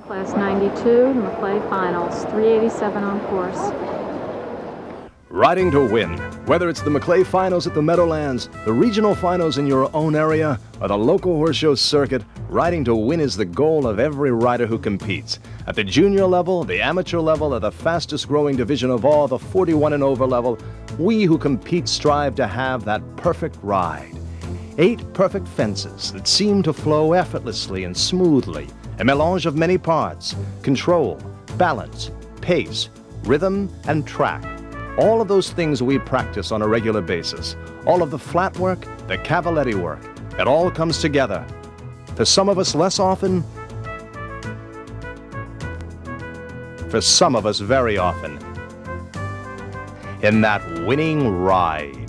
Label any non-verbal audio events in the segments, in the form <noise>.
Class 92, Maclay Finals, 387 on course. Riding to win. Whether it's the Maclay Finals at the Meadowlands, the regional finals in your own area, or the local horse show circuit, riding to win is the goal of every rider who competes. At the junior level, the amateur level, or the fastest growing division of all, the 41 and over level, we who compete strive to have that perfect ride. Eight perfect fences that seem to flow effortlessly and smoothly, a melange of many parts control, balance, pace, rhythm, and track. All of those things we practice on a regular basis. All of the flat work, the cavaletti work. It all comes together. For some of us less often, for some of us very often, in that winning ride.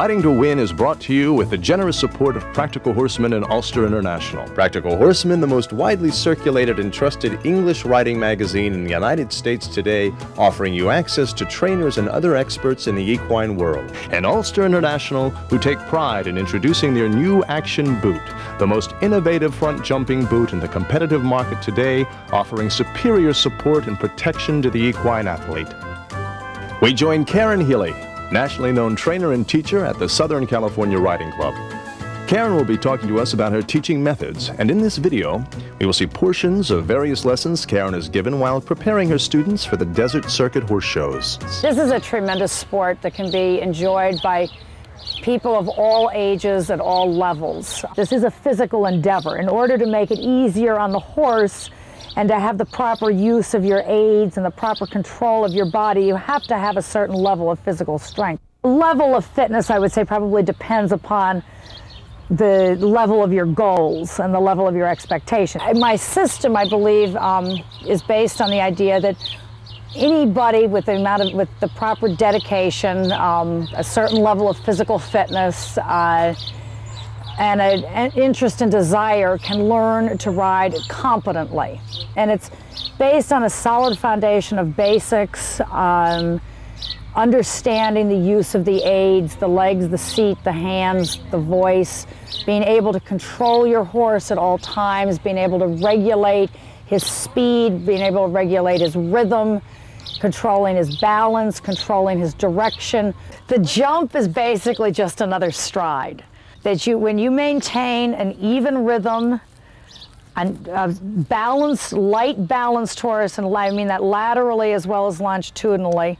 Riding to Win is brought to you with the generous support of Practical Horseman and Ulster International. Practical Horseman, the most widely circulated and trusted English riding magazine in the United States today, offering you access to trainers and other experts in the equine world. And Ulster International, who take pride in introducing their new Action Boot, the most innovative front jumping boot in the competitive market today, offering superior support and protection to the equine athlete. We join Karen Healey, nationally known trainer and teacher at the Southern California Riding Club. Karen will be talking to us about her teaching methods, and in this video, we will see portions of various lessons Karen has given while preparing her students for the Desert Circuit horse shows. This is a tremendous sport that can be enjoyed by people of all ages at all levels. This is a physical endeavor. In order to make it easier on the horse, and to have the proper use of your aids and the proper control of your body, you have to have a certain level of physical strength. Level of fitness, I would say, probably depends upon the level of your goals and the level of your expectation. My system, I believe, um, is based on the idea that anybody with the amount of with the proper dedication, um, a certain level of physical fitness, uh, and a, an interest and desire can learn to ride competently. And it's based on a solid foundation of basics, um, understanding the use of the aids, the legs, the seat, the hands, the voice, being able to control your horse at all times, being able to regulate his speed, being able to regulate his rhythm, controlling his balance, controlling his direction. The jump is basically just another stride that you, when you maintain an even rhythm, and a balanced, light balanced horse, and I mean that laterally as well as longitudinally,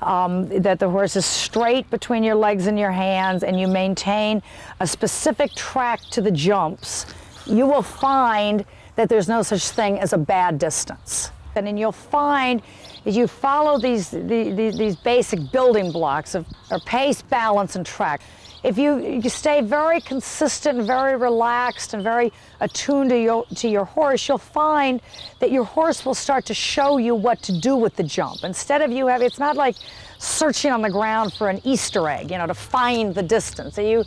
um, that the horse is straight between your legs and your hands, and you maintain a specific track to the jumps, you will find that there's no such thing as a bad distance. And then you'll find that you follow these, the, the, these basic building blocks of, of pace, balance, and track if you, you stay very consistent, very relaxed, and very attuned to your, to your horse, you'll find that your horse will start to show you what to do with the jump. Instead of you having, it's not like searching on the ground for an Easter egg, you know, to find the distance. You,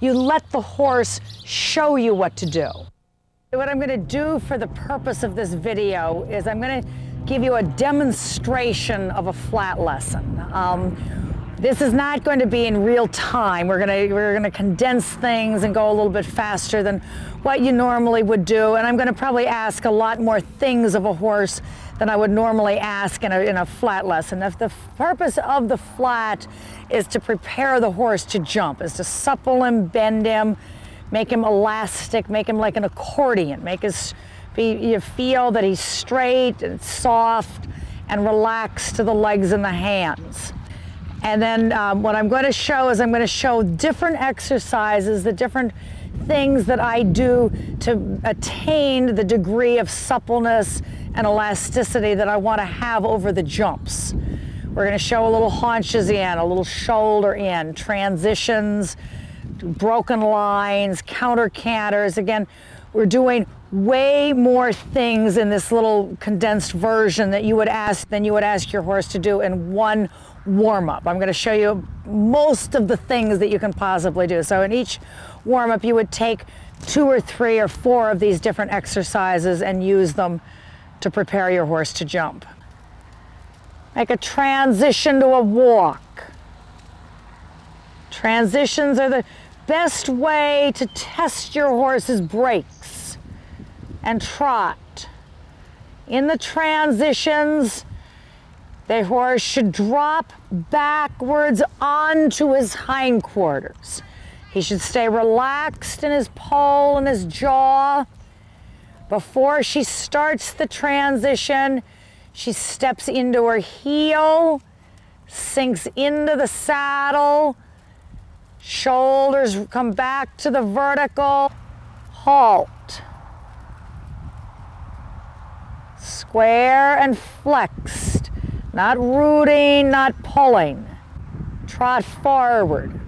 you let the horse show you what to do. What I'm going to do for the purpose of this video is I'm going to give you a demonstration of a flat lesson. Um, this is not going to be in real time. We're going to we're going to condense things and go a little bit faster than what you normally would do. And I'm going to probably ask a lot more things of a horse than I would normally ask in a, in a flat lesson. If the purpose of the flat is to prepare the horse to jump, is to supple him, bend him, make him elastic, make him like an accordion, make his be, you feel that he's straight and soft and relaxed to the legs and the hands. And then um, what I'm going to show is I'm going to show different exercises, the different things that I do to attain the degree of suppleness and elasticity that I want to have over the jumps. We're going to show a little haunches in, a little shoulder in, transitions, broken lines, counter canters. Again, we're doing way more things in this little condensed version that you would ask than you would ask your horse to do in one warm up. I'm going to show you most of the things that you can possibly do. So in each warm up, you would take two or three or four of these different exercises and use them to prepare your horse to jump. Make a transition to a walk. Transitions are the best way to test your horse's brakes and trot. In the transitions, the horse should drop backwards onto his hindquarters. He should stay relaxed in his poll and his jaw. Before she starts the transition, she steps into her heel, sinks into the saddle, shoulders come back to the vertical, halt. Square and flexed, not rooting, not pulling. Trot forward.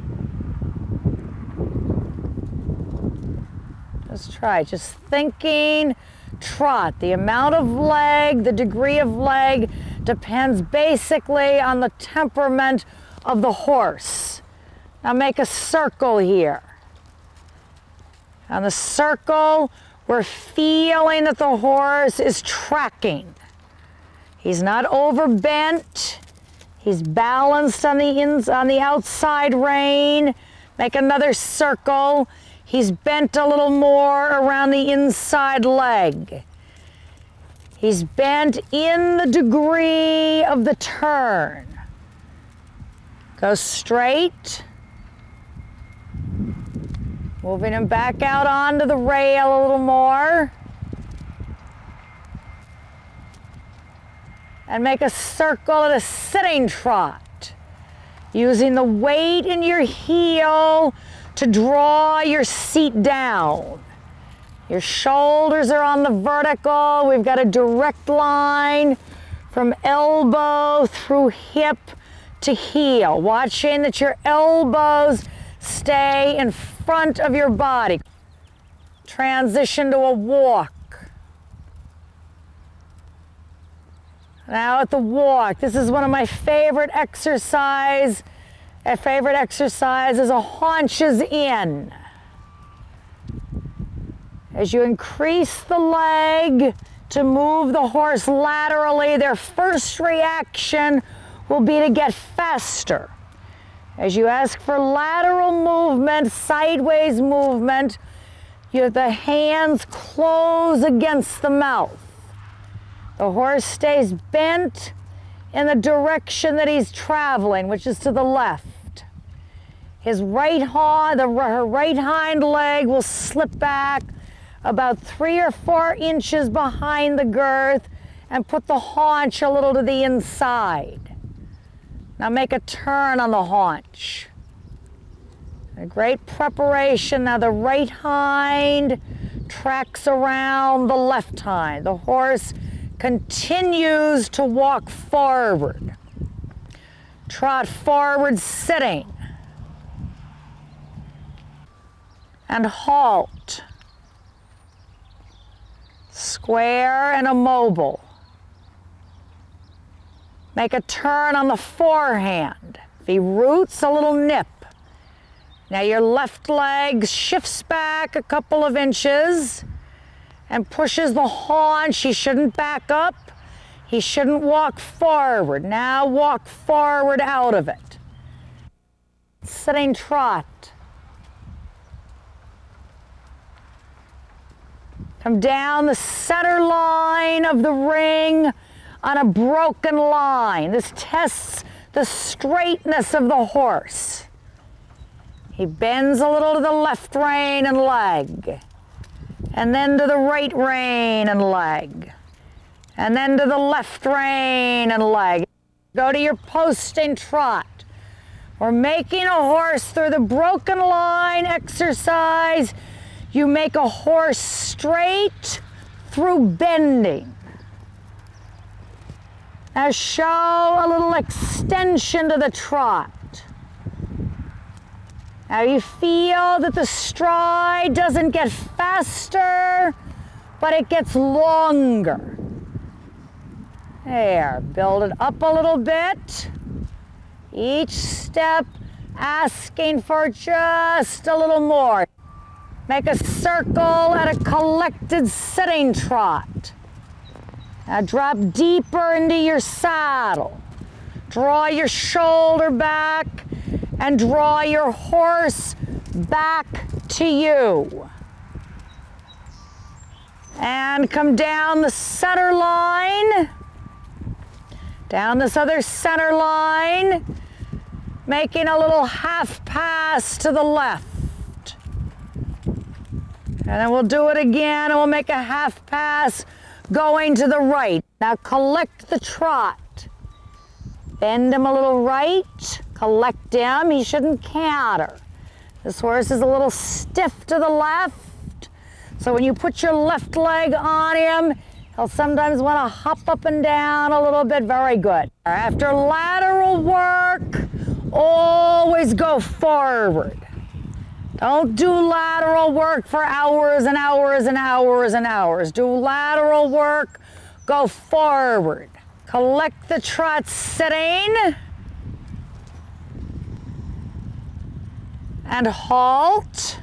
Just try, just thinking, trot. The amount of leg, the degree of leg depends basically on the temperament of the horse. Now make a circle here. On the circle, we're feeling that the horse is tracking. He's not overbent. He's balanced on the ins on the outside rein. Make another circle. He's bent a little more around the inside leg. He's bent in the degree of the turn. Go straight. Moving him back out onto the rail a little more. And make a circle at a sitting trot. Using the weight in your heel to draw your seat down. Your shoulders are on the vertical. We've got a direct line from elbow through hip to heel. Watching that your elbows stay in front of your body. Transition to a walk. Now at the walk, this is one of my favorite exercise. A favorite exercise is a haunches in. As you increase the leg to move the horse laterally, their first reaction will be to get faster. As you ask for lateral movement, sideways movement, you have the hands close against the mouth. The horse stays bent in the direction that he's traveling, which is to the left. His right hind, the, her right hind leg will slip back about three or four inches behind the girth and put the haunch a little to the inside. Now make a turn on the haunch. A great preparation. Now the right hind tracks around the left hind. The horse continues to walk forward. Trot forward sitting. And halt. Square and immobile. Make a turn on the forehand. If he roots, a little nip. Now your left leg shifts back a couple of inches and pushes the haunch. He shouldn't back up. He shouldn't walk forward. Now walk forward out of it. Sitting trot. Come down the center line of the ring on a broken line. This tests the straightness of the horse. He bends a little to the left rein and leg, and then to the right rein and leg, and then to the left rein and leg. Go to your posting trot. We're making a horse through the broken line exercise. You make a horse straight through bending. Now show a little extension to the trot. Now you feel that the stride doesn't get faster, but it gets longer. There, build it up a little bit. Each step asking for just a little more. Make a circle at a collected sitting trot. Now drop deeper into your saddle. Draw your shoulder back and draw your horse back to you. And come down the center line, down this other center line, making a little half pass to the left. And then we'll do it again and we'll make a half pass going to the right. Now collect the trot. Bend him a little right, collect him. He shouldn't canter. This horse is a little stiff to the left. So when you put your left leg on him, he'll sometimes want to hop up and down a little bit. Very good. After lateral work, always go forward. Don't do lateral work for hours and hours and hours and hours. Do lateral work, go forward. Collect the trot sitting. And halt.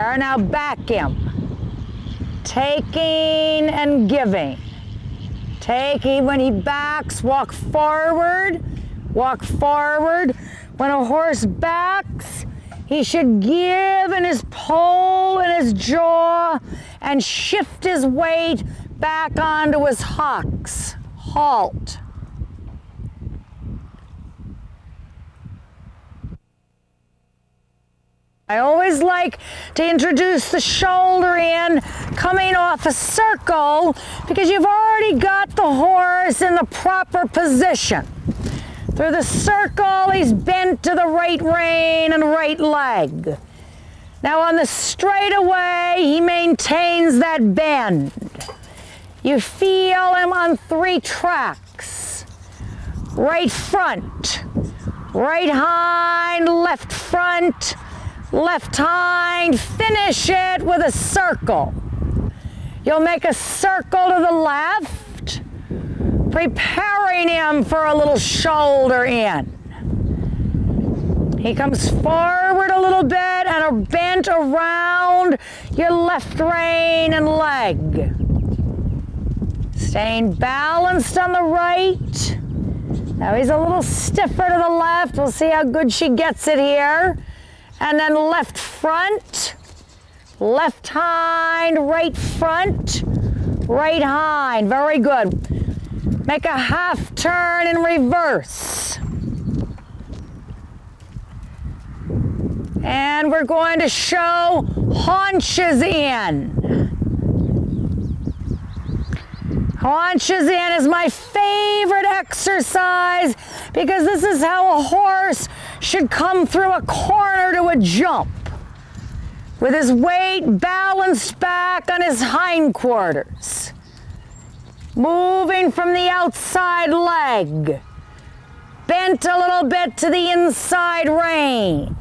Are now back him. Taking and giving. Taking when he backs, walk forward, walk forward. When a horse backs, he should give in his poll and his jaw and shift his weight back onto his hocks. Halt. I always like to introduce the shoulder in coming off a circle because you've already got the horse in the proper position. Through the circle, he's bent to the right rein and right leg. Now on the straightaway, he maintains that bend. You feel him on three tracks. Right front, right hind, left front, left hind. Finish it with a circle. You'll make a circle to the left, preparing him for a little shoulder in. He comes forward a little bit and are bent around your left rein and leg. Staying balanced on the right. Now he's a little stiffer to the left. We'll see how good she gets it here. And then left front, left hind, right front, right hind. Very good. Make a half turn in reverse. And we're going to show haunches in. Haunches in is my favorite exercise because this is how a horse should come through a corner to a jump. With his weight balanced back on his hindquarters. Moving from the outside leg. Bent a little bit to the inside rein.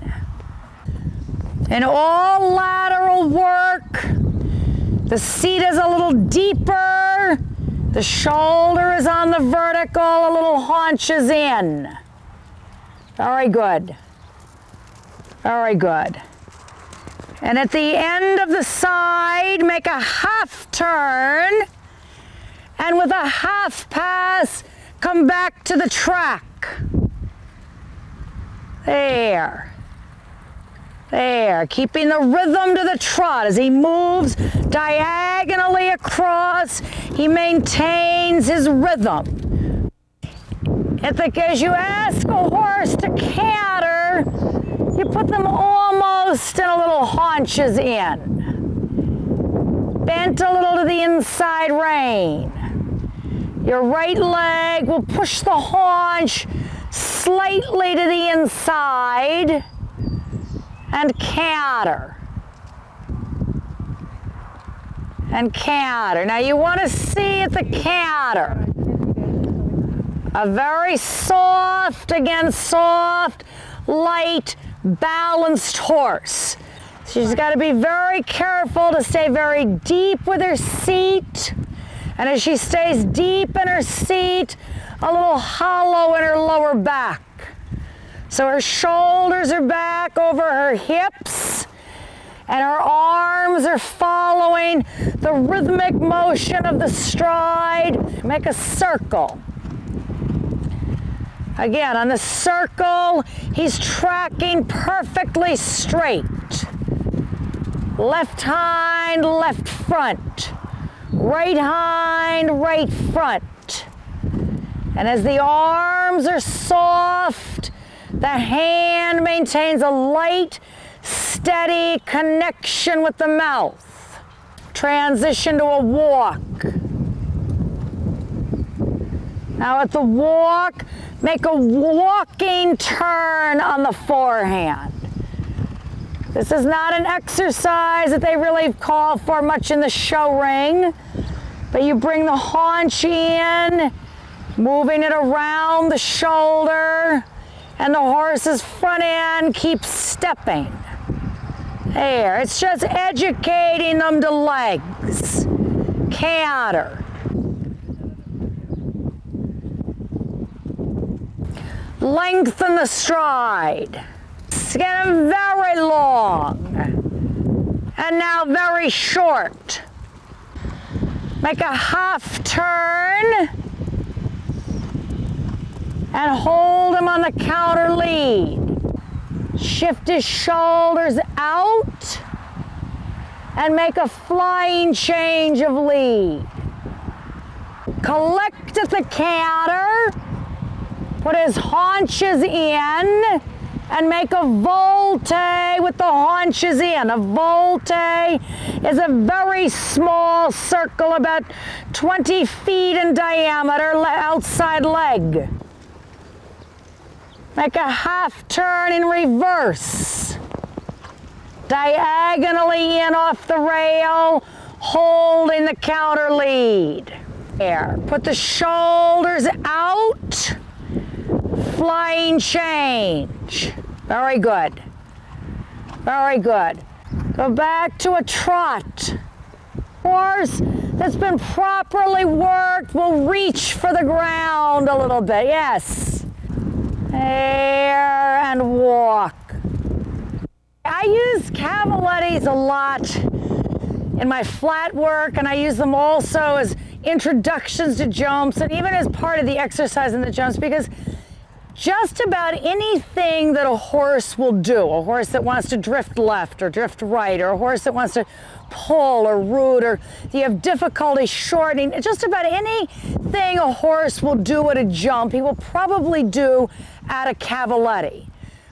And all lateral work. The seat is a little deeper the shoulder is on the vertical, a little haunches in. Very good. Very good. And at the end of the side, make a half turn. And with a half pass, come back to the track. There. There, keeping the rhythm to the trot as he moves diagonally across. He maintains his rhythm. It's like as you ask a horse to canter, you put them almost in a little haunches in. Bent a little to the inside rein. Your right leg will push the haunch slightly to the inside and canter. And canter. Now you want to see at the canter. A very soft, again, soft, light, balanced horse. She's got to be very careful to stay very deep with her seat. And as she stays deep in her seat, a little hollow in her lower back. So her shoulders are back over her hips and her arms are following the rhythmic motion of the stride. Make a circle. Again, on the circle, he's tracking perfectly straight. Left hind, left front. Right hind, right front. And as the arms are soft, the hand maintains a light, steady connection with the mouth. Transition to a walk. Now at the walk, make a walking turn on the forehand. This is not an exercise that they really call for much in the show ring, but you bring the haunch in, moving it around the shoulder, and the horse's front end keeps stepping. There, it's just educating them to legs. Canter. Lengthen the stride. It's getting very long. And now very short. Make a half turn and hold him on the counter lead. Shift his shoulders out and make a flying change of lead. Collect at the canter, put his haunches in, and make a volte with the haunches in. A volte is a very small circle, about 20 feet in diameter, outside leg. Make a half turn in reverse. Diagonally in off the rail, holding the counter lead. There. Put the shoulders out. Flying change. Very good. Very good. Go back to a trot. Horse that's been properly worked will reach for the ground a little bit. Yes. There and walk. I use cavalettis a lot in my flat work and I use them also as introductions to jumps and even as part of the exercise in the jumps because just about anything that a horse will do, a horse that wants to drift left or drift right, or a horse that wants to pull or root, or you have difficulty shortening, just about anything a horse will do at a jump, he will probably do at a cavaletti.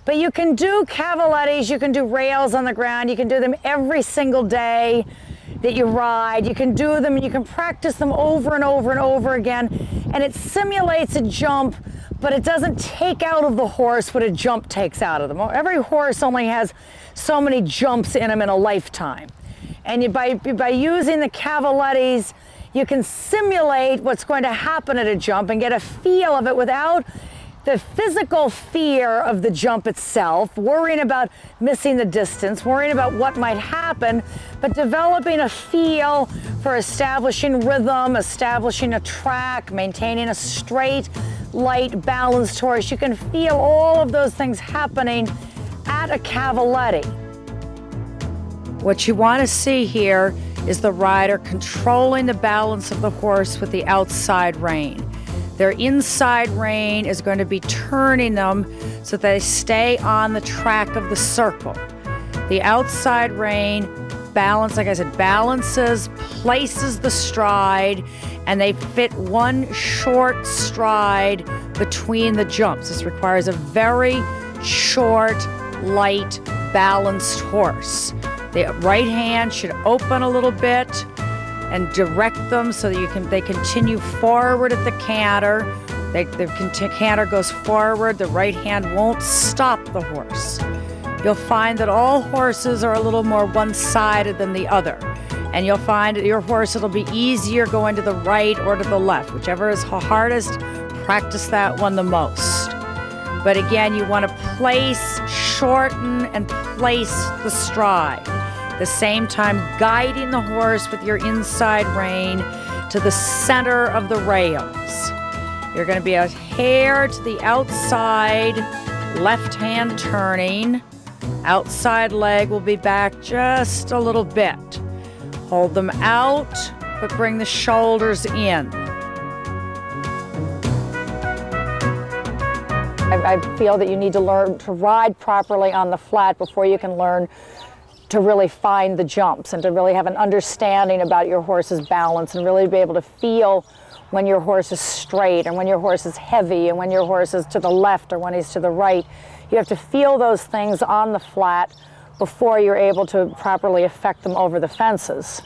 But you can do cavalettis, you can do rails on the ground, you can do them every single day that you ride. You can do them and you can practice them over and over and over again. And it simulates a jump, but it doesn't take out of the horse what a jump takes out of them. Every horse only has so many jumps in them in a lifetime. And you, by, by using the cavalettis, you can simulate what's going to happen at a jump and get a feel of it without the physical fear of the jump itself, worrying about missing the distance, worrying about what might happen, but developing a feel for establishing rhythm, establishing a track, maintaining a straight, light, balanced horse. You can feel all of those things happening at a cavaletti. What you want to see here is the rider controlling the balance of the horse with the outside rein. Their inside rein is going to be turning them so they stay on the track of the circle. The outside rein balance, like I said, balances, places the stride, and they fit one short stride between the jumps. This requires a very short, light, balanced horse. The right hand should open a little bit and direct them so that you can they continue forward at the canter. They, the canter goes forward. The right hand won't stop the horse. You'll find that all horses are a little more one-sided than the other. And you'll find that your horse, it'll be easier going to the right or to the left. Whichever is hardest, practice that one the most. But again, you want to place, shorten, and place the stride the same time guiding the horse with your inside rein to the center of the rails. You're going to be a hair to the outside, left hand turning. Outside leg will be back just a little bit. Hold them out, but bring the shoulders in. I, I feel that you need to learn to ride properly on the flat before you can learn to really find the jumps and to really have an understanding about your horse's balance and really be able to feel when your horse is straight and when your horse is heavy and when your horse is to the left or when he's to the right. You have to feel those things on the flat before you're able to properly affect them over the fences.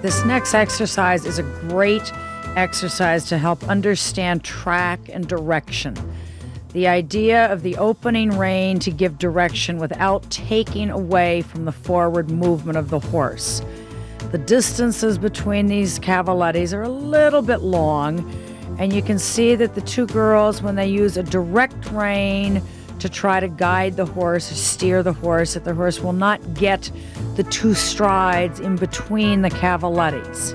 This next exercise is a great exercise to help understand track and direction. The idea of the opening rein to give direction without taking away from the forward movement of the horse. The distances between these cavalettis are a little bit long, and you can see that the two girls, when they use a direct rein to try to guide the horse, steer the horse, that the horse will not get the two strides in between the cavalettis.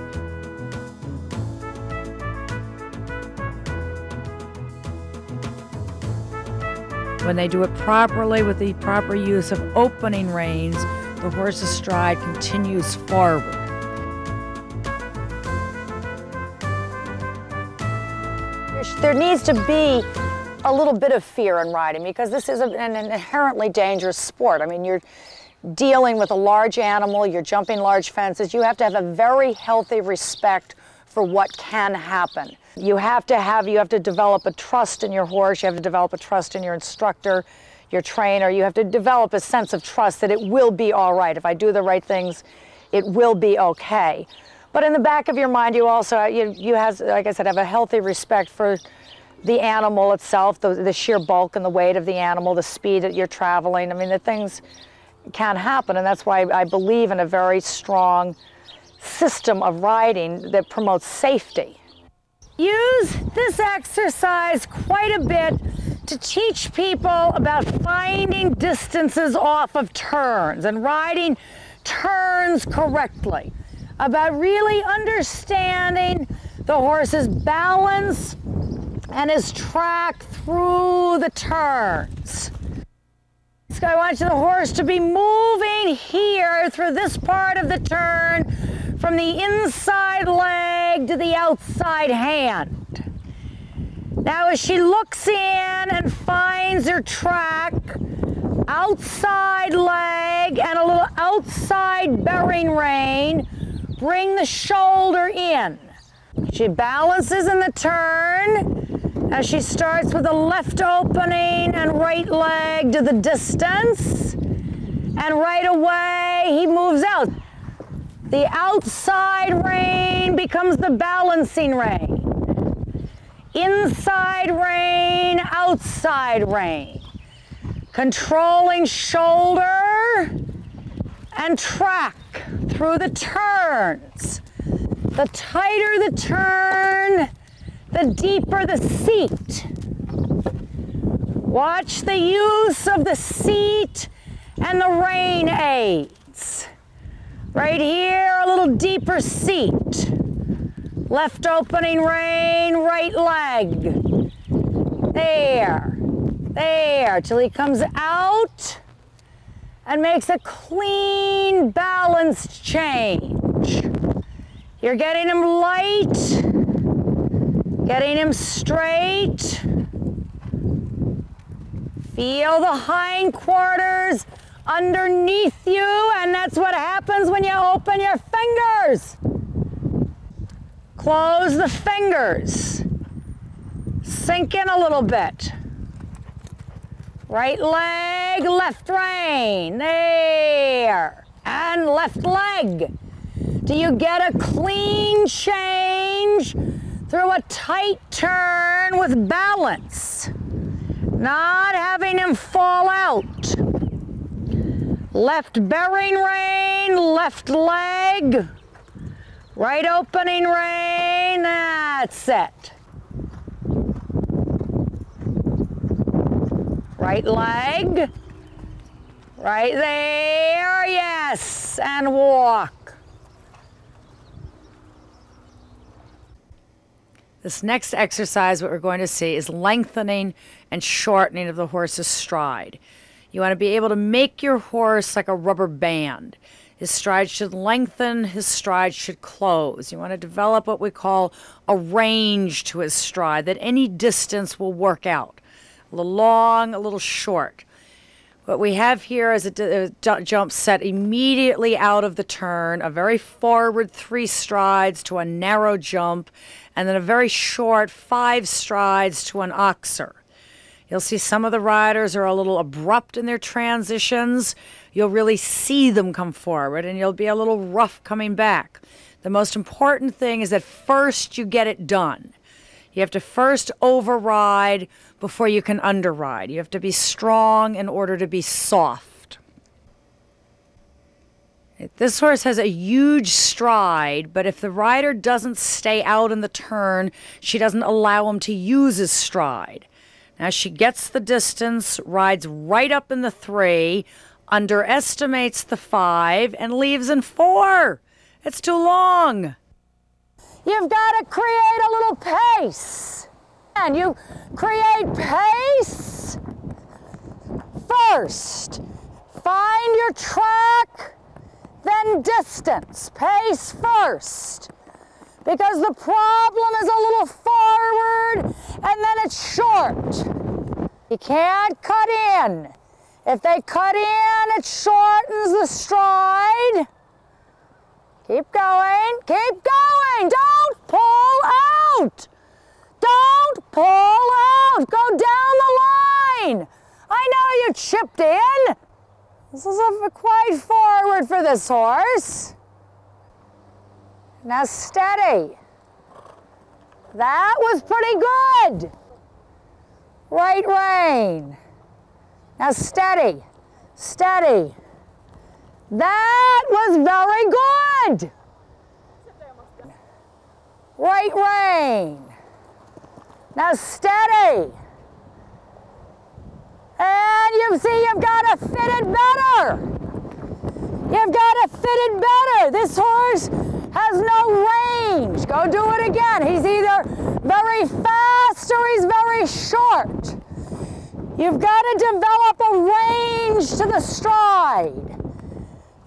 When they do it properly with the proper use of opening reins, the horse's stride continues forward. There needs to be a little bit of fear in riding because this is an inherently dangerous sport. I mean, you're dealing with a large animal, you're jumping large fences. You have to have a very healthy respect for what can happen. You have to have, you have to develop a trust in your horse, you have to develop a trust in your instructor, your trainer, you have to develop a sense of trust that it will be all right. If I do the right things, it will be okay. But in the back of your mind, you also, you, you have, like I said, have a healthy respect for the animal itself, the, the sheer bulk and the weight of the animal, the speed that you're traveling. I mean, the things can happen, and that's why I believe in a very strong system of riding that promotes safety. Use this exercise quite a bit to teach people about finding distances off of turns and riding turns correctly, about really understanding the horse's balance and his track through the turns. So I want the horse to be moving here through this part of the turn from the inside leg to the outside hand. Now as she looks in and finds her track, outside leg and a little outside bearing rein, bring the shoulder in. She balances in the turn as she starts with a left opening and right leg to the distance. And right away, he moves out. The outside rein becomes the balancing rein. Inside rein, outside rein. Controlling shoulder and track through the turns. The tighter the turn, the deeper the seat. Watch the use of the seat and the rein aids. Right here, a little deeper seat. Left opening rein, right leg. There, there, till he comes out and makes a clean, balanced change. You're getting him light, getting him straight. Feel the hindquarters underneath you, and that's what happens when you open your fingers. Close the fingers. Sink in a little bit. Right leg, left rein. There. And left leg. Do you get a clean change through a tight turn with balance? Not having him fall out. Left bearing rein, left leg. Right opening rein, that's it. Right leg. Right there, yes, and walk. This next exercise, what we're going to see is lengthening and shortening of the horse's stride. You want to be able to make your horse like a rubber band. His stride should lengthen, his stride should close. You want to develop what we call a range to his stride, that any distance will work out. A little long, a little short. What we have here is a, jump set immediately out of the turn, a very forward three strides to a narrow jump, and then a very short five strides to an oxer. You'll see some of the riders are a little abrupt in their transitions. You'll really see them come forward and you'll be a little rough coming back. The most important thing is that first you get it done. You have to first override before you can underride. You have to be strong in order to be soft. This horse has a huge stride, but if the rider doesn't stay out in the turn, she doesn't allow him to use his stride. Now she gets the distance, rides right up in the three, underestimates the five, and leaves in four. It's too long. You've got to create a little pace. And you create pace first. Find your track, then distance. Pace first because the problem is a little forward and then it's short. You can't cut in. If they cut in, it shortens the stride. Keep going, keep going. Don't pull out. Don't pull out. Go down the line. I know you chipped in. This is quite forward for this horse. Now steady. That was pretty good. Right rein. Now steady, steady. That was very good. Right rein. Now steady. And you see you've got to fit it better. You've got to fit it better. This horse has no range. Go do it again. He's either very fast or he's very short. You've got to develop a range to the stride.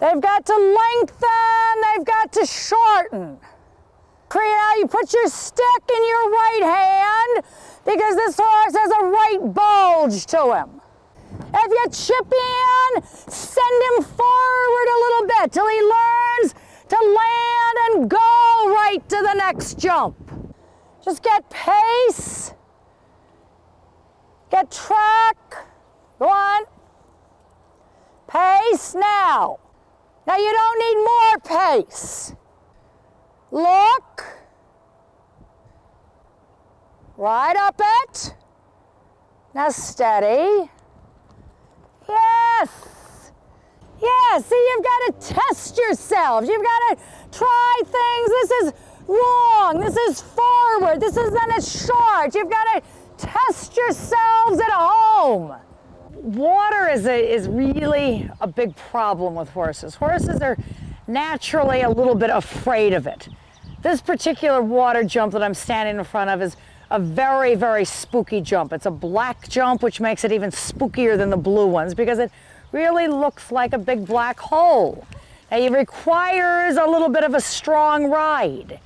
They've got to lengthen, they've got to shorten. Now you put your stick in your right hand because this horse has a right bulge to him. If you chip in, send him forward a little bit till he learns to land and go right to the next jump. Just get pace, get track, go on. Pace now. Now you don't need more pace. Look. Right up it. Now steady. Yes. Yeah, see, you've got to test yourselves. You've got to try things. This is wrong. This is forward. This is then it's short. You've got to test yourselves at home. Water is, a, is really a big problem with horses. Horses are naturally a little bit afraid of it. This particular water jump that I'm standing in front of is a very, very spooky jump. It's a black jump, which makes it even spookier than the blue ones because it really looks like a big black hole. It requires a little bit of a strong ride.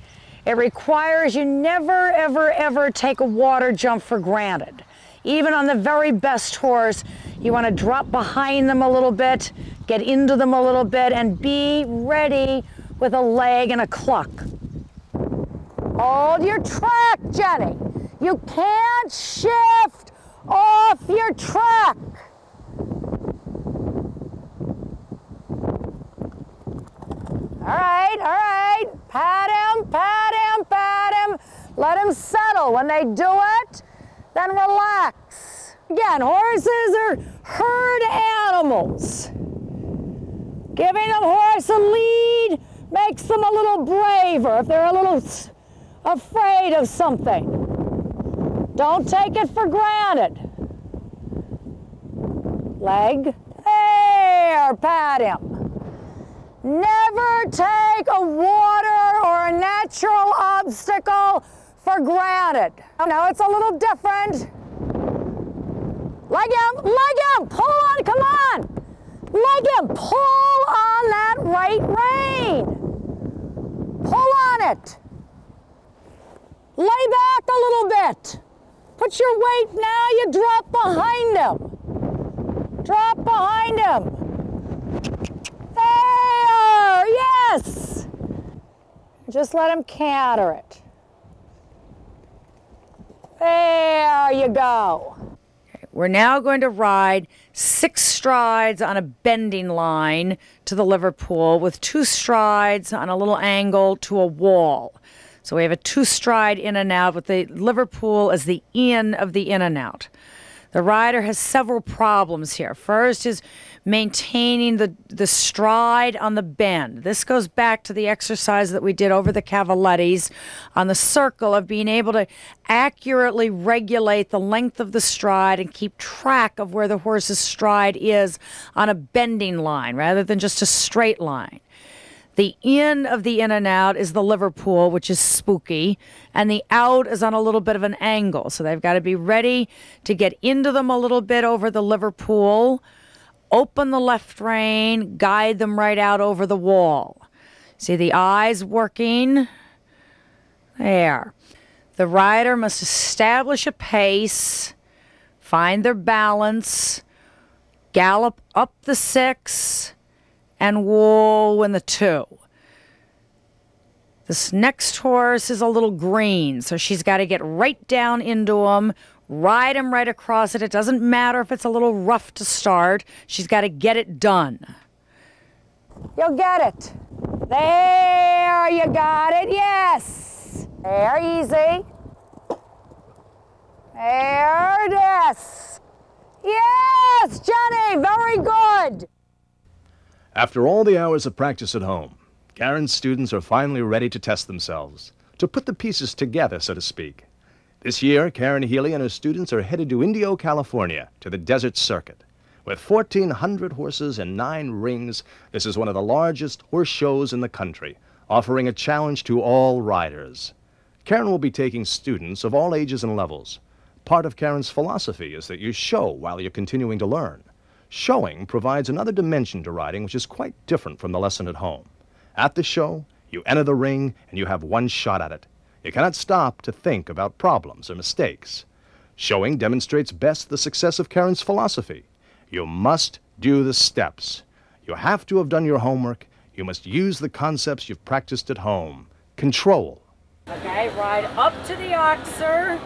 It requires you never, ever, ever take a water jump for granted. Even on the very best horse, you want to drop behind them a little bit, get into them a little bit, and be ready with a leg and a cluck. Hold your track, Jenny. You can't shift off your track. All right, all right. Pat him, pat him, pat him. Let him settle. When they do it, then relax. Again, horses are herd animals. Giving a horse a lead makes them a little braver if they're a little afraid of something. Don't take it for granted. Leg. There, pat him. Never take a water or a natural obstacle for granted. Now it's a little different. Leg him, leg him, pull on, come on. Leg him, pull on that right rein. Pull on it. Lay back a little bit. Put your weight now, you drop behind him. Drop behind him. There, Just let him canter it. There you go. We're now going to ride six strides on a bending line to the Liverpool with two strides on a little angle to a wall. So we have a two stride in and out with the Liverpool as the in of the in and out. The rider has several problems here. First is maintaining the, the stride on the bend. This goes back to the exercise that we did over the Cavalettis on the circle of being able to accurately regulate the length of the stride and keep track of where the horse's stride is on a bending line rather than just a straight line. The in of the in and out is the Liverpool, which is spooky, and the out is on a little bit of an angle. So they've got to be ready to get into them a little bit over the Liverpool, open the left rein, guide them right out over the wall. See the eyes working? There. The rider must establish a pace, find their balance, gallop up the six and whoa in the two. This next horse is a little green, so she's got to get right down into him, ride him right across it. It doesn't matter if it's a little rough to start, she's got to get it done. You'll get it. There, you got it, yes. There, easy. There it is. Yes, Jenny, very good. After all the hours of practice at home, Karen's students are finally ready to test themselves, to put the pieces together, so to speak. This year, Karen Healey and her students are headed to Indio, California, to the Desert Circuit. With 1,400 horses and nine rings, this is one of the largest horse shows in the country, offering a challenge to all riders. Karen will be taking students of all ages and levels. Part of Karen's philosophy is that you show while you're continuing to learn. Showing provides another dimension to riding which is quite different from the lesson at home. At the show, you enter the ring and you have one shot at it. You cannot stop to think about problems or mistakes. Showing demonstrates best the success of Karen's philosophy. You must do the steps. You have to have done your homework. You must use the concepts you've practiced at home. Control. Okay, ride up to the oxer,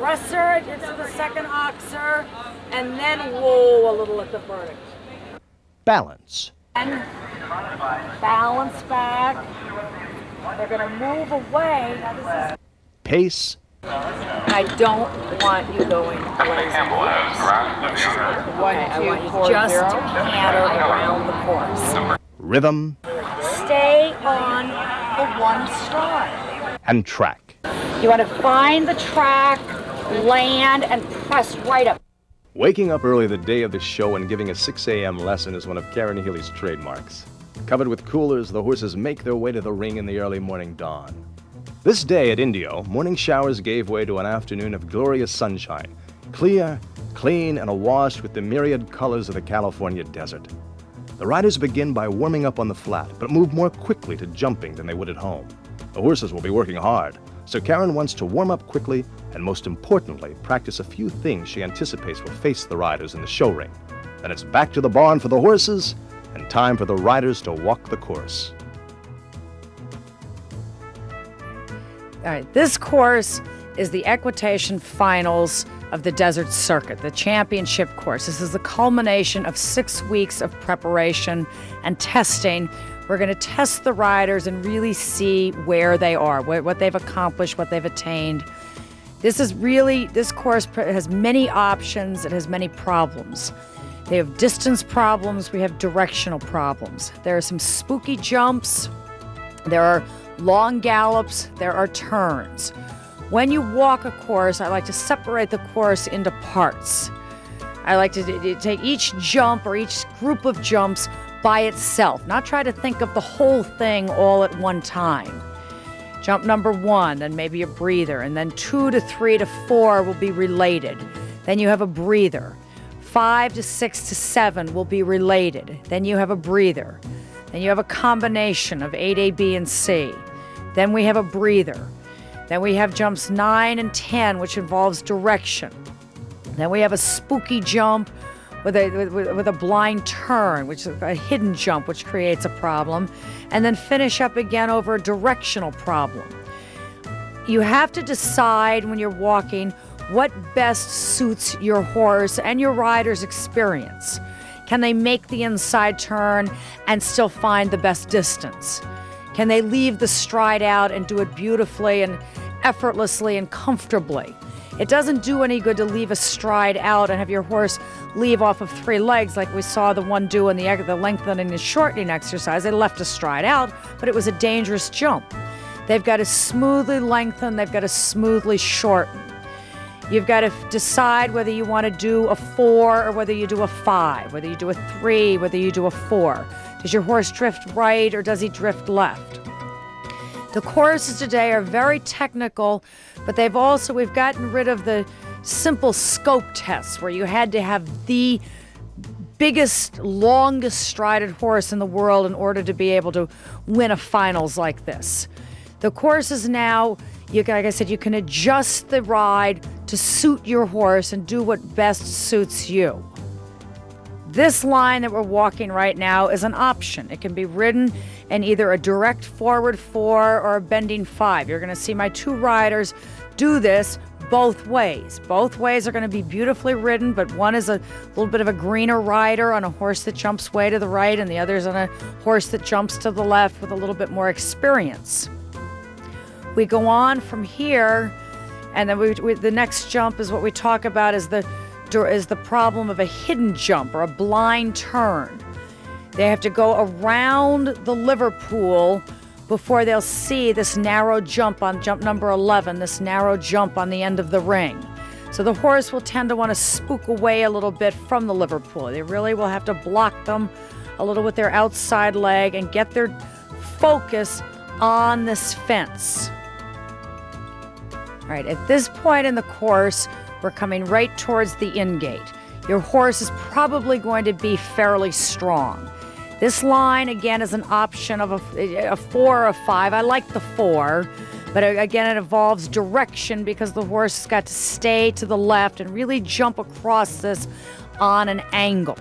press into the second oxer, and then whoa a little at the verdict. Balance. And balance back. They're going to move away. Now this is Pace. I don't want you going blazing Okay, I want you just to canter around the course. Rhythm. Stay on the one stride. And track. You want to find the track, land, and press right up. Waking up early the day of the show and giving a 6 a.m. lesson is one of Karen Healey's trademarks. Covered with coolers, the horses make their way to the ring in the early morning dawn. This day at Indio, morning showers gave way to an afternoon of glorious sunshine, clear, clean, and awash with the myriad colors of the California desert. The riders begin by warming up on the flat, but move more quickly to jumping than they would at home. The horses will be working hard, so Karen wants to warm up quickly and, most importantly, practice a few things she anticipates will face the riders in the show ring. Then it's back to the barn for the horses and time for the riders to walk the course. All right, this course is the equitation finals of the Desert Circuit, the championship course. This is the culmination of six weeks of preparation and testing. We're going to test the riders and really see where they are, wh- what they've accomplished, what they've attained. This is really, this course has many options, it has many problems. They have distance problems, we have directional problems. There are some spooky jumps, there are long gallops, there are turns. When you walk a course, I like to separate the course into parts. I like to take each jump or each group of jumps by itself, not try to think of the whole thing all at one time. Jump number one, then maybe a breather, and then two to three to four will be related. Then you have a breather. Five to six to seven will be related. Then you have a breather. Then you have a combination of 8A, B, and C. Then we have a breather. Then we have jumps 9 and 10, which involves direction. Then we have a spooky jump with a, with, with, a blind turn, which is a hidden jump, which creates a problem. And then finish up again over a directional problem. You have to decide when you're walking what best suits your horse and your rider's experience. Can they make the inside turn and still find the best distance? Can they leave the stride out and do it beautifully and effortlessly and comfortably? It doesn't do any good to leave a stride out and have your horse leave off of three legs like we saw the one do in the, the lengthening and shortening exercise. They left a stride out, but it was a dangerous jump. They've got to smoothly lengthen, they've got to smoothly shorten. You've got to decide whether you want to do a four or whether you do a five, whether you do a three, whether you do a four. Does your horse drift right or does he drift left? The courses today are very technical, but they've also, we've gotten rid of the simple scope tests where you had to have the biggest, longest strided horse in the world in order to be able to win a finals like this. The course is now, you, like I said, you can adjust the ride to suit your horse and do what best suits you. This line that we're walking right now is an option. It can be ridden in either a direct forward four or a bending five. You're going to see my two riders do this both ways. Both ways are going to be beautifully ridden, but one is a little bit of a greener rider on a horse that jumps way to the right, and the other is on a horse that jumps to the left with a little bit more experience. We go on from here and then we, we, the next jump is what we talk about is the is the problem of a hidden jump or a blind turn. They have to go around the Liverpool before they'll see this narrow jump on jump number 11, this narrow jump on the end of the ring. So the horse will tend to want to spook away a little bit from the Liverpool. They really will have to block them a little with their outside leg and get their focus on this fence. All right, at this point in the course, we're coming right towards the in gate. Your horse is probably going to be fairly strong. This line, again, is an option of a, a four or a five. I like the four, but again, it involves direction because the horse has got to stay to the left and really jump across this on an angle.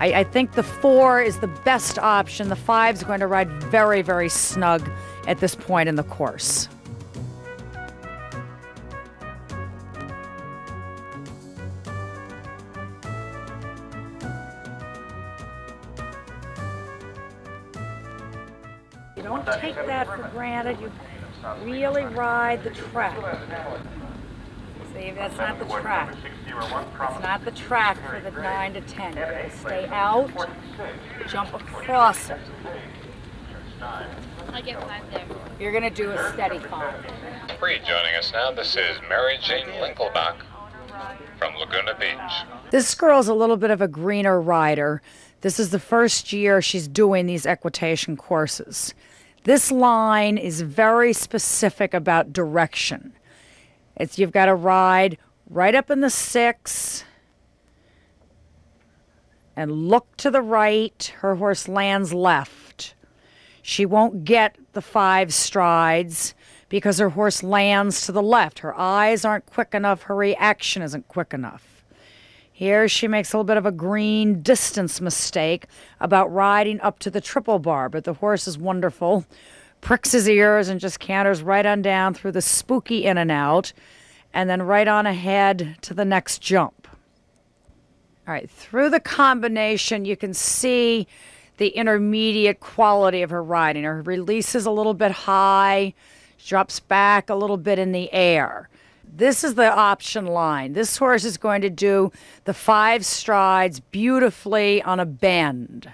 I, I think the four is the best option. The five is going to ride very, very snug at this point in the course. That for granted. You really ride the track. See, that's not the track. It's not the track for the 9 to 10. You're going to stay out, jump across it. I get five there. You're going to do a steady five. Free joining us now. This is Mary Jane Linkelbach from Laguna Beach. This girl's a little bit of a greener rider. This is the first year she's doing these equitation courses. This line is very specific about direction. It's you've got to ride right up in the six and look to the right. Her horse lands left. She won't get the five strides because her horse lands to the left. Her eyes aren't quick enough, her reaction isn't quick enough. Here she makes a little bit of a green distance mistake about riding up to the triple bar, but the horse is wonderful. Pricks his ears and just canters right on down through the spooky in and out, and then right on ahead to the next jump. All right, through the combination, you can see the intermediate quality of her riding. Her release is a little bit high, drops back a little bit in the air. This is the option line. This horse is going to do the five strides beautifully on a bend.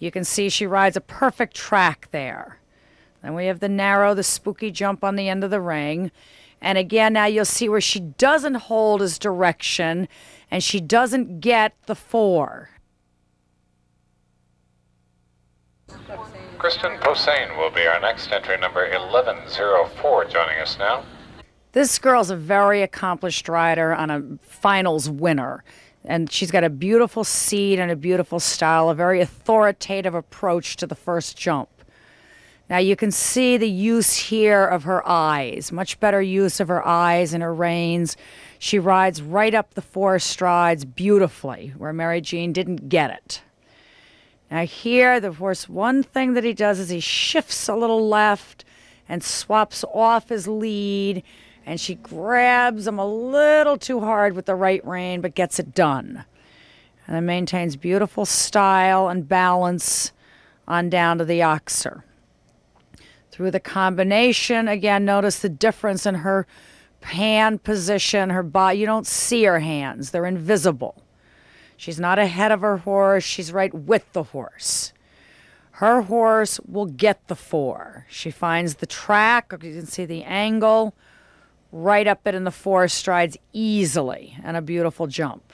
You can see she rides a perfect track there. Then we have the narrow, the spooky jump on the end of the ring. And again, now you'll see where she doesn't hold his direction and she doesn't get the four. Kristen Posehn will be our next entry, number 1104, joining us now. This girl's a very accomplished rider on a finals winner. And she's got a beautiful seat and a beautiful style, a very authoritative approach to the first jump. Now you can see the use here of her eyes, much better use of her eyes and her reins. She rides right up the four strides beautifully, where Mary Jean didn't get it. Now here, the horse, one thing that he does is he shifts a little left and swaps off his lead, and she grabs him a little too hard with the right rein, but gets it done. And then maintains beautiful style and balance on down to the oxer through the combination. Again, notice the difference in her hand position, her body. You don't see her hands, they're invisible. She's not ahead of her horse, she's right with the horse. Her horse will get the four. She finds the track, you can see the angle, right up it in the four strides easily, and a beautiful jump.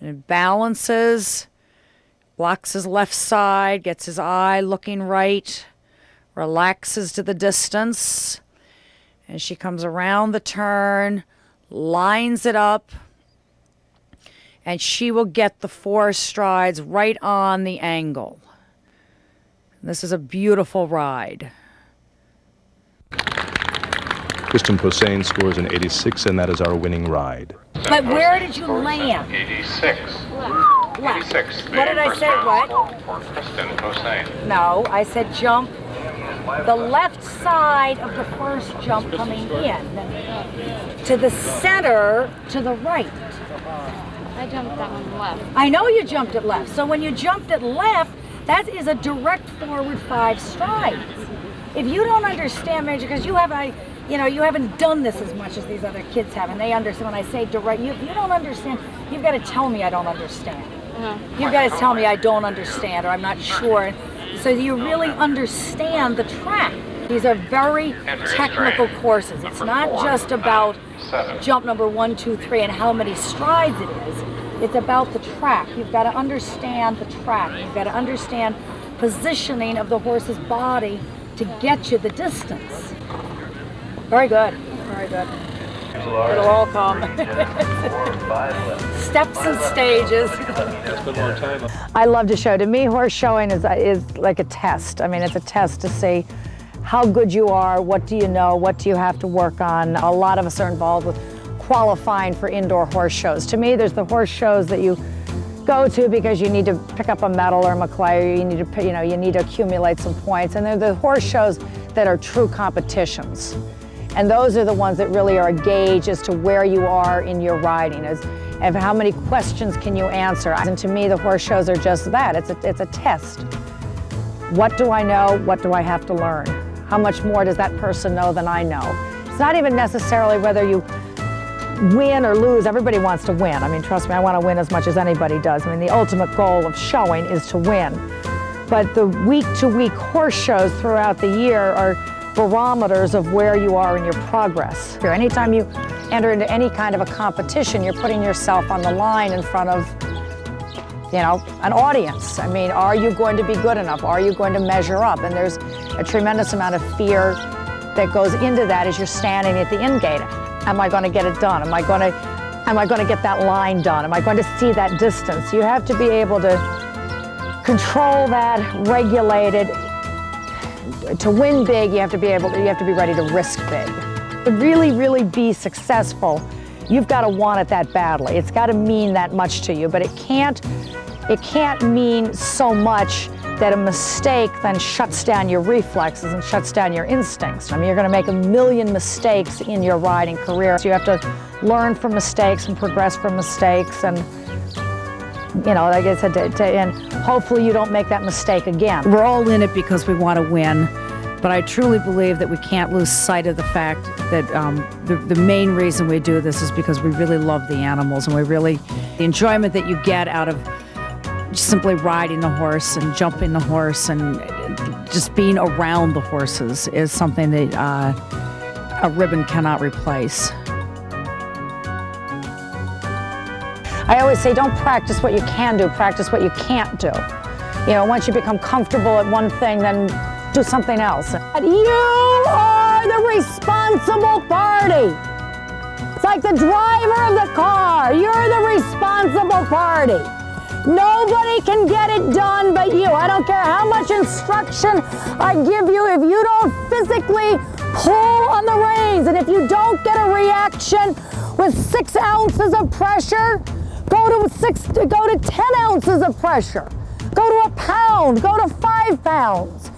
And it balances, blocks his left side, gets his eye looking right, relaxes to the distance, and she comes around the turn, lines it up, and she will get the four strides right on the angle. This is a beautiful ride. Kristen Posehn scores an 86, and that is our winning ride. But where did you land? 86. Left. 86. What did I say? What? For Kristen Posehn. No, I said jump the left side of the first jump coming in to the center to the right. I jumped that one left. I know you jumped it left. So when you jumped it left, that is a direct forward five strides. If you don't understand, Major, because you have a, you know, you haven't done this as much as these other kids have, and they understand. When I say direct, you, you don't understand, you've got to tell me I don't understand. Mm-hmm. You've got to tell me I don't understand or I'm not sure. So you really understand the track. These are very technical courses. It's not just about jump number one, two, three, and how many strides it is. It's about the track. You've got to understand the track. You've got to understand positioning of the horse's body to get you the distance. Very good. Very good. It'll all come. <laughs> Steps and stages. I love to show. To me, horse showing is, is like a test. I mean, it's a test to see how good you are, what do you know, what do you have to work on. A lot of us are involved with qualifying for indoor horse shows. To me, there's the horse shows that you go to because you need to pick up a medal or a Maclay, or you need to, you know, you need to accumulate some points. And they're the horse shows that are true competitions. And those are the ones that really are a gauge as to where you are in your riding, as and how many questions can you answer. And to me, the horse shows are just that. It's a, it's a test. What do I know? What do I have to learn? How much more does that person know than I know? It's not even necessarily whether you win or lose. Everybody wants to win. I mean, trust me, I want to win as much as anybody does. I mean, the ultimate goal of showing is to win. But the week to week horse shows throughout the year are barometers of where you are in your progress. Anytime you enter into any kind of a competition, you're putting yourself on the line in front of, you know, an audience. I mean, are you going to be good enough? Are you going to measure up? And there's a tremendous amount of fear that goes into that as you're standing at the end gate. Am I going to get it done? Am I going to, am I going to get that line done? Am I going to see that distance? You have to be able to control that, regulate it. To win big, you have to be able to, you have to be ready to risk big. To really, really be successful, you've got to want it that badly. It's got to mean that much to you, but it can't, it can't mean so much that a mistake then shuts down your reflexes and shuts down your instincts. I mean, you're going to make a million mistakes in your riding career. So you have to learn from mistakes and progress from mistakes and you know, like I said, to, to, and hopefully you don't make that mistake again. We're all in it because we want to win, but I truly believe that we can't lose sight of the fact that um, the, the main reason we do this is because we really love the animals and we really, the enjoyment that you get out of simply riding the horse and jumping the horse and just being around the horses is something that uh, a ribbon cannot replace. I always say don't practice what you can do, practice what you can't do. You know, once you become comfortable at one thing, then do something else. You are the responsible party. It's like the driver of the car. You're the responsible responsible party. Nobody can get it done but you. I don't care how much instruction I give you if you don't physically pull on the reins and if you don't get a reaction with six ounces of pressure, go to six, go to 10 ounces of pressure. Go to a pound, go to five pounds.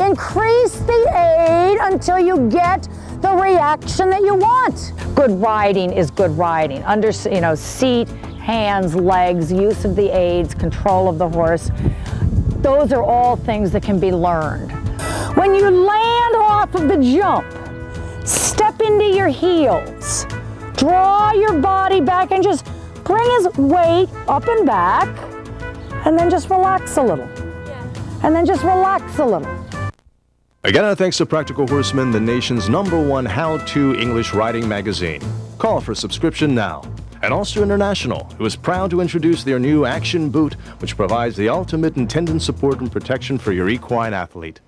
Increase the aid until you get the reaction that you want. Good riding is good riding. Under, you know, seat, hands, legs, use of the aids, control of the horse. Those are all things that can be learned. When you land off of the jump, step into your heels. Draw your body back and just bring his weight up and back and then just relax a little. And then just relax a little. Again, our thanks to Practical Horseman, the nation's number one how-to English riding magazine. Call for subscription now. And Ulster International, who is proud to introduce their new Action Boot, which provides the ultimate in tendon support and protection for your equine athlete.